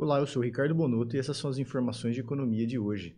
Olá, eu sou Ricardo Bonotto e essas são as informações de economia de hoje.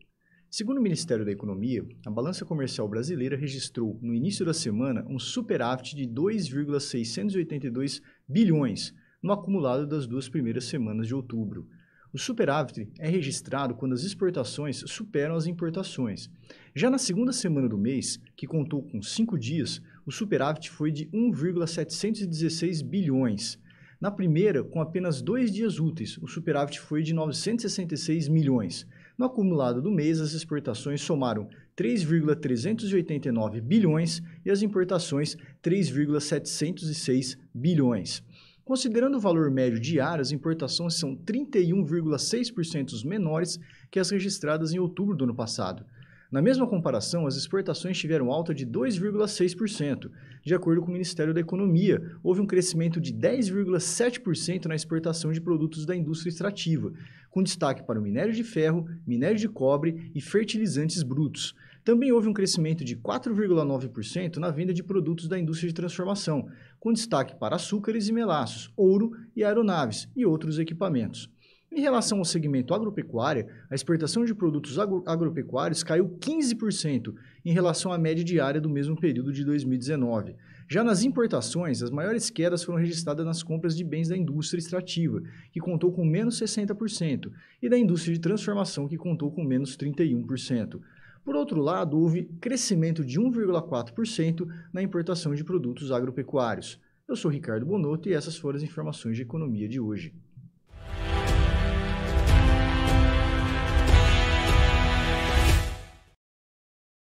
Segundo o Ministério da Economia, a balança comercial brasileira registrou, no início da semana, um superávit de 2,682 bilhões no acumulado das duas primeiras semanas de outubro. O superávit é registrado quando as exportações superam as importações. Já na segunda semana do mês, que contou com cinco dias, o superávit foi de 1,716 bilhões. Na primeira, com apenas dois dias úteis, o superávit foi de 966 milhões. No acumulado do mês, as exportações somaram 3,389 bilhões e as importações 3,706 bilhões. Considerando o valor médio diário, as importações são 31,6% menores que as registradas em outubro do ano passado. Na mesma comparação, as exportações tiveram alta de 2,6%. De acordo com o Ministério da Economia, houve um crescimento de 10,7% na exportação de produtos da indústria extrativa, com destaque para o minério de ferro, minério de cobre e fertilizantes brutos. Também houve um crescimento de 4,9% na venda de produtos da indústria de transformação, com destaque para açúcares e melaços, ouro e aeronaves e outros equipamentos. Em relação ao segmento agropecuária, a exportação de produtos agro agropecuários caiu 15% em relação à média diária do mesmo período de 2019. Já nas importações, as maiores quedas foram registradas nas compras de bens da indústria extrativa, que contou com menos 60%, e da indústria de transformação, que contou com menos 31%. Por outro lado, houve crescimento de 1,4% na importação de produtos agropecuários. Eu sou Ricardo Bonotto e essas foram as informações de economia de hoje.